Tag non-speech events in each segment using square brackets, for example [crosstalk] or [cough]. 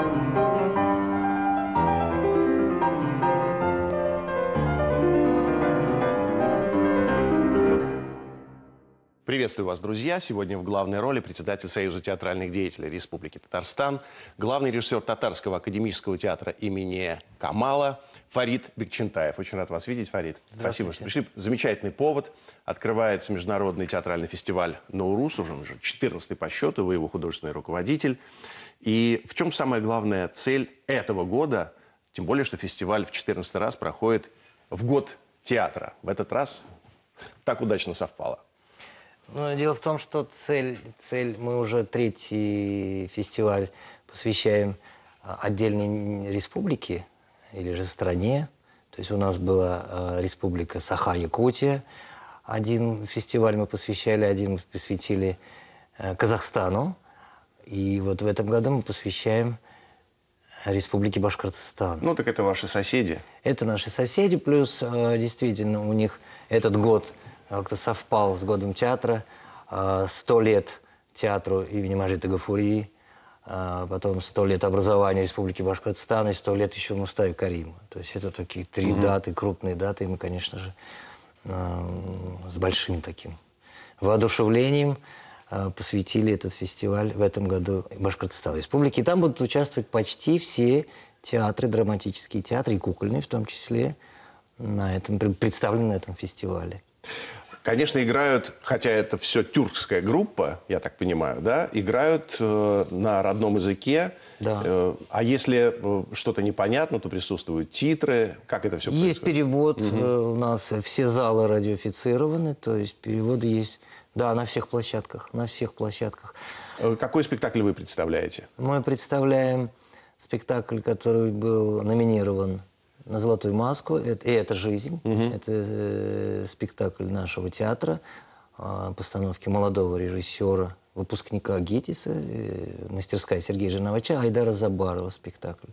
Amen. Приветствую вас, друзья. Сегодня в главной роли председатель Союза театральных деятелей Республики Татарстан, главный режиссер Татарского академического театра имени Камала Фарид Бекчентаев. Очень рад вас видеть, Фарид. Спасибо, что пришли. Замечательный повод. Открывается международный театральный фестиваль «Наурус», уже, уже 14 по счету, вы его художественный руководитель. И в чем самая главная цель этого года, тем более, что фестиваль в 14 раз проходит в год театра. В этот раз так удачно совпало. Ну, дело в том, что цель, цель, мы уже третий фестиваль посвящаем а, отдельной республике или же стране. То есть у нас была а, республика Саха-Якутия. Один фестиваль мы посвящали, один мы посвятили а, Казахстану. И вот в этом году мы посвящаем Республике Башкортостан. Ну, так это ваши соседи. Это наши соседи, плюс действительно у них этот год как-то совпал с годом театра. А, сто лет театру имени Мажита Гафурии, а, потом сто лет образования Республики Башкортостан и сто лет еще Мустафи Карима. То есть это такие три угу. даты, крупные даты, и мы, конечно же, а, с большим таким воодушевлением посвятили этот фестиваль в этом году Башкортостан Республики. И там будут участвовать почти все театры, драматические театры, и кукольные в том числе, на этом, представлены на этом фестивале. Конечно, играют, хотя это все тюркская группа, я так понимаю, да, играют э, на родном языке. Да. Э, а если э, что-то непонятно, то присутствуют титры. Как это все есть происходит? Есть перевод. Угу. Э, у нас все залы радиофицированы, то есть переводы есть. Да, на всех площадках, на всех площадках. Э, какой спектакль вы представляете? Мы представляем спектакль, который был номинирован на «Золотую маску». Это, и это «Жизнь». Угу. Это э, спектакль нашего театра, э, постановки молодого режиссера, выпускника ГИТИСа, э, мастерская Сергея Жиновача, Айдара Забарова спектакль.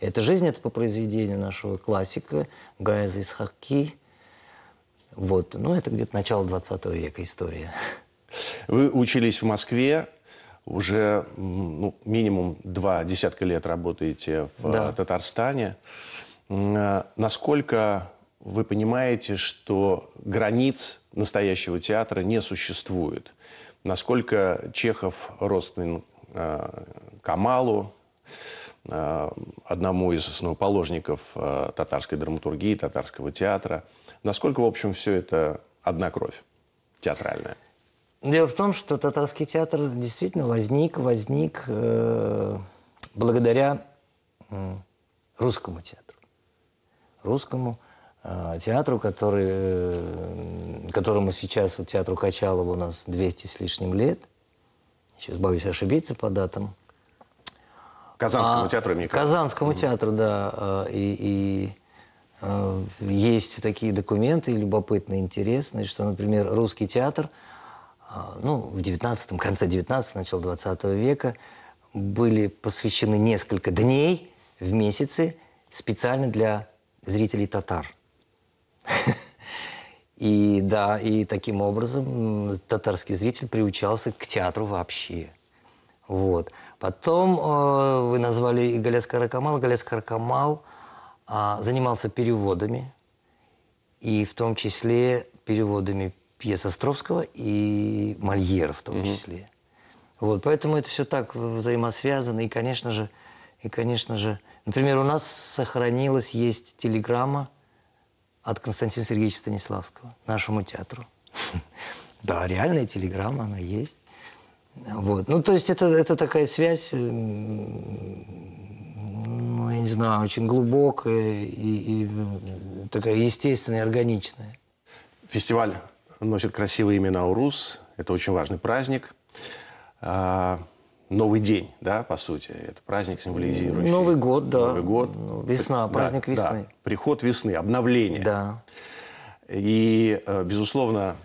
Это «Жизнь» — это по произведению нашего классика Гаяза Исхаки. Вот. Ну, это где-то начало 20 века история. Вы учились в Москве, уже ну, минимум два десятка лет работаете в да. Татарстане. Э, насколько вы понимаете, что границ настоящего театра не существует? Насколько Чехов родственен э, Камалу, э, одному из основоположников татарской драматургии, татарского театра? Насколько, в общем, все это одна кровь театральная? Дело в том, что татарский театр действительно возник, возник э, благодаря э, русскому театру русскому э, театру, который, э, которому сейчас, вот театру Качалова у нас 200 с лишним лет. Сейчас боюсь ошибиться по датам. Казанскому а, театру имени Казанскому угу. театру, да. Э, и, и э, есть такие документы любопытные, интересные, что, например, русский театр, э, ну, в 19 конце 19 начало 20 века были посвящены несколько дней в месяце специально для зрителей татар. [laughs] И да, и таким образом татарский зритель приучался к театру вообще. Вот. Потом э, вы назвали Галяс Каракамал. Галяс Каракамал э, занимался переводами, и в том числе переводами пьес Островского и Мольера в том mm-hmm. числе. Вот, поэтому это все так взаимосвязано. И, конечно же, и, конечно же, Например, у нас сохранилась, есть телеграмма от Константина Сергеевича Станиславского, нашему театру. [laughs] Да, реальная телеграмма, она есть. Вот. Ну, то есть это, это такая связь, ну, я не знаю, очень глубокая и, и такая естественная, органичная. Фестиваль носит красивое имя Наурус. Это очень важный праздник. Новый день, да, по сути. Это праздник, символизирующий... Новый год, да. Новый год. Ну, весна, праздник да, весны. Да. Приход весны, обновление. Да. И, э, безусловно,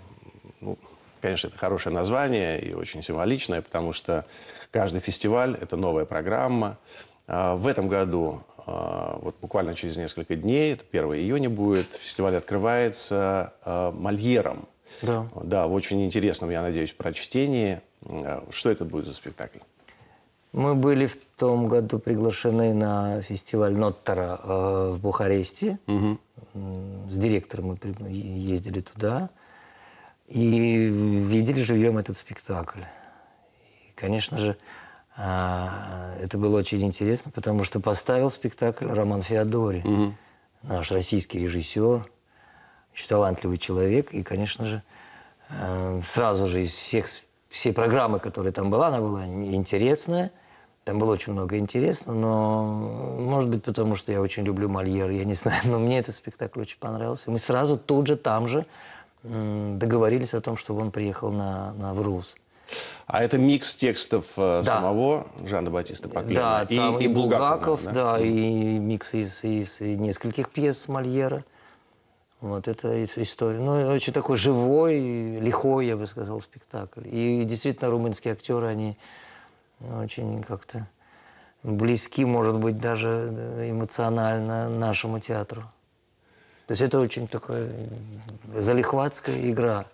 ну, конечно, это хорошее название и очень символичное, потому что каждый фестиваль – это новая программа. А в этом году, а, вот буквально через несколько дней, это 1 июня будет, фестиваль открывается а, Мольером. Да. Да, в очень интересном, я надеюсь, прочтении. Что это будет за спектакль? Мы были в том году приглашены на фестиваль Ноттера э, в Бухаресте. Угу. С директором мы ездили туда и видели живьем этот спектакль. И, конечно же, э, это было очень интересно, потому что поставил спектакль Роман Феодори, угу. наш российский режиссер, очень талантливый человек. И, конечно же, э, сразу же из всех всей программы, которая там была, она была интересная – там было очень много интересного, но, может быть, потому что я очень люблю Мольера, я не [laughs] знаю, но мне этот спектакль очень понравился. Мы сразу тут же, там же договорились о том, чтобы он приехал на, на ВРУС. А это микс текстов э, да. самого Жана Батиста Поклена? Да, и, там и, и Булгаков, да? да, и микс из, из нескольких пьес Мольера. Вот это история. Ну, очень такой живой, лихой, я бы сказал, спектакль. И действительно, румынские актеры, они очень как-то близки, может быть, даже э, эмоционально нашему театру. То есть это очень такая залихватская игра.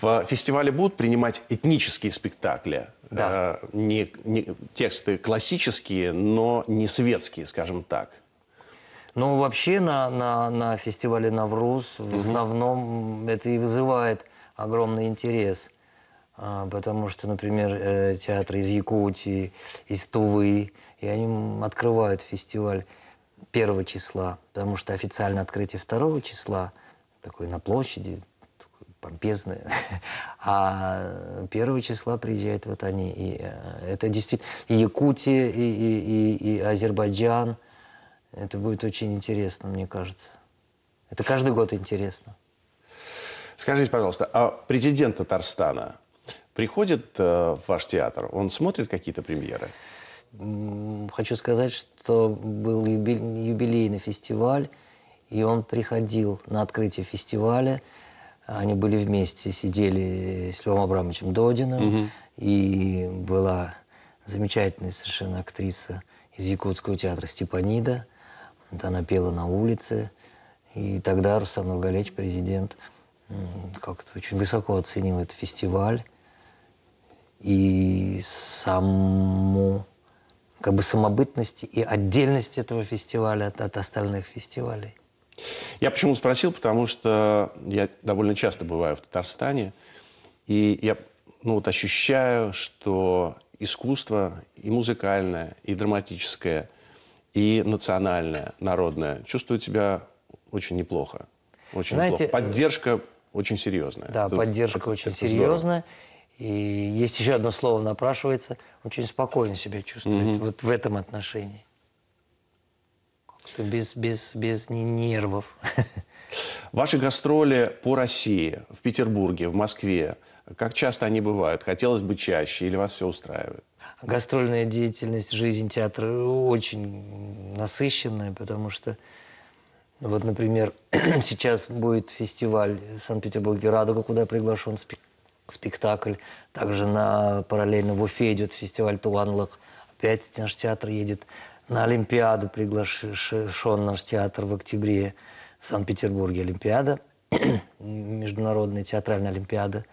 В фестивале будут принимать этнические спектакли. Да. Э, не, не, тексты классические, но не светские, скажем так. Ну, вообще на, на, на фестивале «Навруз» в основном это и вызывает огромный интерес. А, потому что, например, э, театры из Якутии, из Тувы, и они открывают фестиваль первого числа, потому что официально открытие второго числа, такой на площади, помпезное, [laughs] а первого числа приезжают вот они. И э, это действительно и Якутия, и, и, и, и Азербайджан. Это будет очень интересно, мне кажется. Это каждый год интересно. Скажите, пожалуйста, а президент Татарстана приходит э, в ваш театр, он смотрит какие-то премьеры? Хочу сказать, что был юбилейный фестиваль, и он приходил на открытие фестиваля. Они были вместе, сидели с Львом Абрамовичем Додиным, угу. и была замечательная совершенно актриса из Якутского театра Степанида. Вот она пела на улице. И тогда Рустам Нургалевич, президент, как-то очень высоко оценил этот фестиваль и саму как бы самобытность и отдельность этого фестиваля от, от остальных фестивалей. Я почему спросил, потому что я довольно часто бываю в Татарстане, и я ну, вот ощущаю, что искусство и музыкальное, и драматическое, и национальное, народное чувствует себя очень неплохо. Очень Знаете, неплохо. Поддержка очень серьезная. Да, Тут поддержка это, очень это серьезная. Здорово. И есть еще одно слово напрашивается, очень спокойно себя чувствует mm-hmm. вот в этом отношении. Без, без, без нервов. [laughs] Ваши гастроли по России, в Петербурге, в Москве, как часто они бывают? Хотелось бы чаще или вас все устраивает? Гастрольная деятельность, жизнь театра очень насыщенная, потому что, вот, например, [clears throat] сейчас будет фестиваль в Санкт-Петербурге «Радуга», куда приглашен спектакль спектакль. Также на, параллельно в Уфе идет фестиваль Туванлык. Опять наш театр едет на Олимпиаду, приглашен наш театр в октябре в Санкт-Петербурге. Олимпиада, [clears throat] Международная театральная Олимпиада.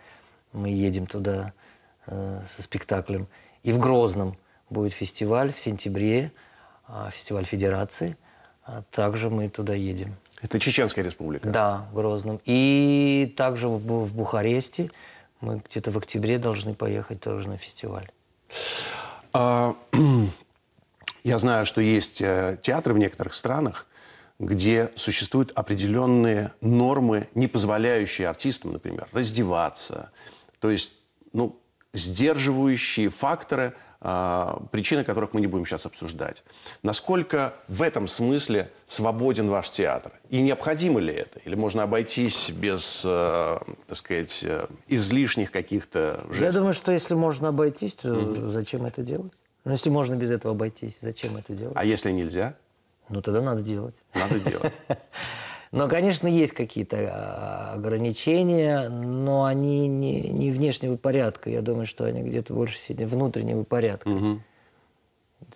Мы едем туда э, со спектаклем. И в Грозном будет фестиваль в сентябре, э, фестиваль Федерации. А также мы туда едем. Это Чеченская республика? Да, в Грозном. И также в, в Бухаресте мы где-то в октябре должны поехать тоже на фестиваль. А, [clears throat] я знаю, что есть э, театры в некоторых странах, где существуют определенные нормы, не позволяющие артистам, например, раздеваться. То есть, ну, сдерживающие факторы – причины которых мы не будем сейчас обсуждать. Насколько в этом смысле свободен ваш театр? И необходимо ли это? Или можно обойтись без, э, так сказать, э, излишних каких-то жестов? Я думаю, что если можно обойтись, то mm-hmm. зачем это делать? Ну, если можно без этого обойтись, зачем это делать? А если нельзя? Ну, тогда надо делать. Надо делать. [laughs] Но, конечно, есть какие-то а, ограничения, но они не, не внешнего порядка. Я думаю, что они где-то больше сидят внутреннего порядка. Угу.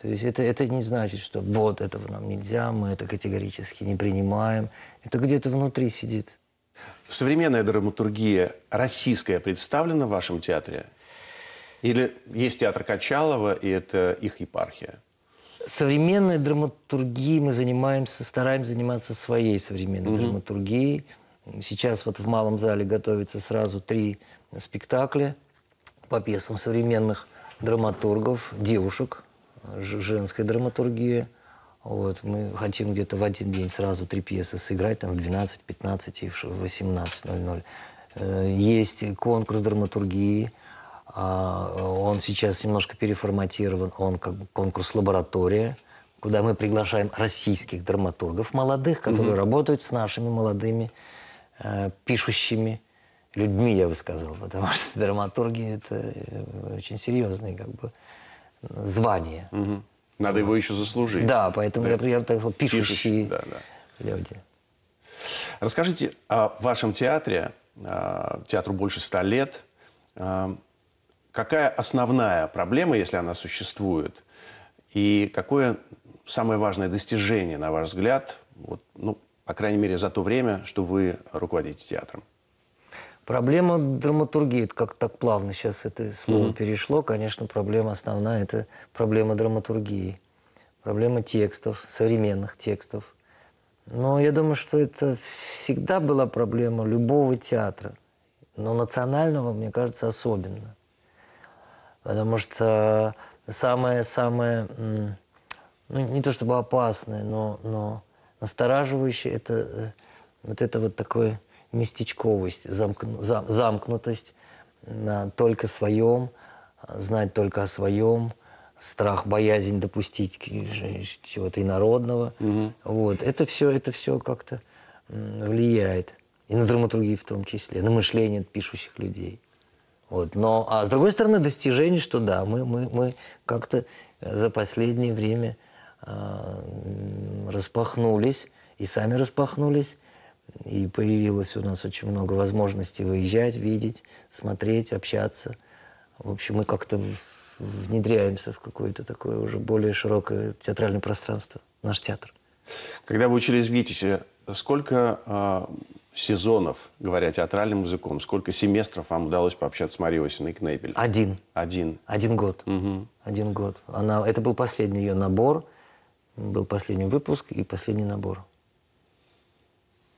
То есть это, это не значит, что вот этого нам нельзя, мы это категорически не принимаем. Это где-то внутри сидит. Современная драматургия российская представлена в вашем театре? Или есть театр Качалова, и это их епархия? Современной драматургией мы занимаемся, стараемся заниматься своей современной угу. драматургией. Сейчас вот в Малом зале готовится сразу три спектакля по пьесам современных драматургов, девушек, женской драматургии. Вот, мы хотим где-то в один день сразу три пьесы сыграть, там в 12, 15 и в 18.00. Э, есть конкурс драматургии, он сейчас немножко переформатирован, он как бы конкурс «Лаборатория», куда мы приглашаем российских драматургов, молодых, которые угу. работают с нашими молодыми э, пишущими людьми, я бы сказал, потому что [laughs] драматурги – это э, очень серьезные как бы звания. Угу. Надо его еще заслужить. Да, поэтому да. я, я так сказал, пишущие, пишущие да, да. люди. Расскажите о вашем театре, а, театру больше ста лет. Какая основная проблема, если она существует, и какое самое важное достижение, на ваш взгляд, вот, ну, по крайней мере, за то время, что вы руководите театром? Проблема драматургии, это как так плавно сейчас это слово mm-hmm. перешло, конечно, проблема основная – это проблема драматургии, проблема текстов, современных текстов. Но я думаю, что это всегда была проблема любого театра, но национального, мне кажется, особенно. Потому что самое-самое, ну, не то чтобы опасное, но, но настораживающее – это э, вот это вот такое местечковость, замкну, зам, замкнутость на только своем, знать только о своем, страх, боязнь допустить чего-то инородного. Угу. Вот. Это все, это все как-то влияет. И на драматургию в том числе, на мышление пишущих людей. Вот. Но, а с другой стороны, достижение, что да, мы, мы, мы как-то за последнее время э, распахнулись, и сами распахнулись, и появилось у нас очень много возможностей выезжать, видеть, смотреть, общаться. В общем, мы как-то внедряемся в какое-то такое уже более широкое театральное пространство, наш театр. Когда вы учились в ВИТИСе, сколько э, сезонов, говоря театральным языком, сколько семестров вам удалось пообщаться с Марией Осиной Кнейбель? Один. Один? Один год. Угу. Один год. Она, это был последний ее набор, был последний выпуск и последний набор.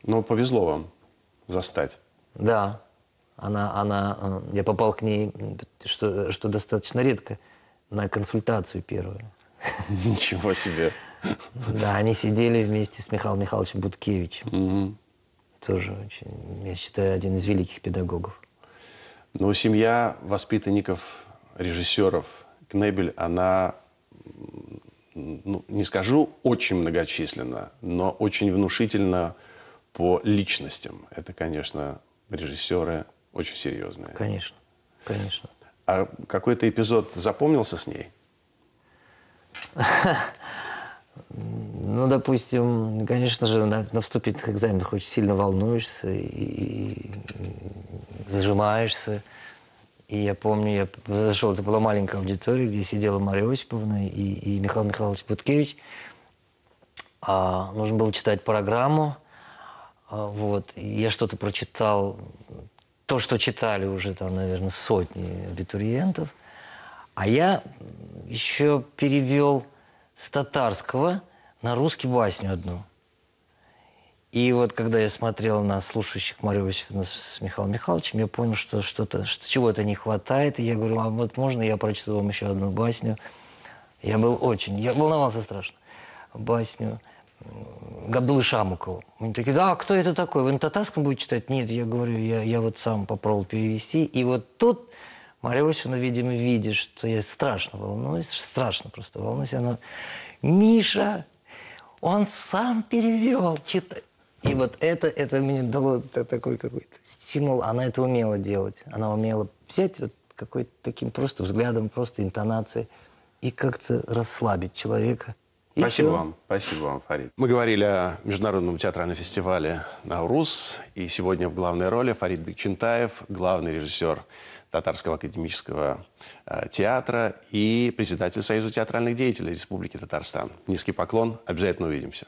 Ну, повезло вам застать. Да. Она, она, э, я попал к ней, что, что достаточно редко, на консультацию первую. [laughs] Ничего себе. Да, они сидели вместе с Михаилом Михайловичем Буткевичем. Угу. Тоже очень, я считаю, один из великих педагогов. Ну, семья воспитанников, режиссеров Кнебель, она, ну, не скажу очень многочисленна, но очень внушительно по личностям. Это, конечно, режиссеры очень серьезные. Конечно, конечно. А какой-то эпизод запомнился с ней? [laughs] Ну, допустим, конечно же, на, на вступительных экзаменах очень сильно волнуешься и, и зажимаешься. И я помню, я зашел, это была маленькая аудитория, где сидела Мария Осиповна и, и Михаил Михайлович Буткевич. А, нужно было читать программу. А, вот. Я что-то прочитал, то, что читали уже там, наверное, сотни абитуриентов. А я еще перевел с татарского на русский басню одну. И вот когда я смотрел на слушающих Марию Васильевну с Михаилом Михайловичем, я понял, что что-то, что чего-то не хватает. И я говорю, а вот можно я прочту вам еще одну басню? Я был очень, я волновался страшно. Басню Габдулы Шамукова. Они такие, да, а кто это такой? Вы на татарском будете читать? Нет, я говорю, я, я вот сам попробовал перевести. И вот тут Мария Васильевна, видимо, видит, что я страшно волнуюсь, страшно просто волнуюсь. Она, Миша, он сам перевел, читай. И вот это, это мне дало такой какой-то стимул. Она это умела делать. Она умела взять вот какой-то таким просто взглядом, просто интонацией и как-то расслабить человека. И спасибо все. вам, спасибо вам, Фарид. Мы говорили о Международном театральном фестивале «Наурус», и сегодня в главной роли Фарид Бекчентаев, главный режиссер Татарского академического э, театра и председатель Союза театральных деятелей Республики Татарстан. Низкий поклон, обязательно увидимся.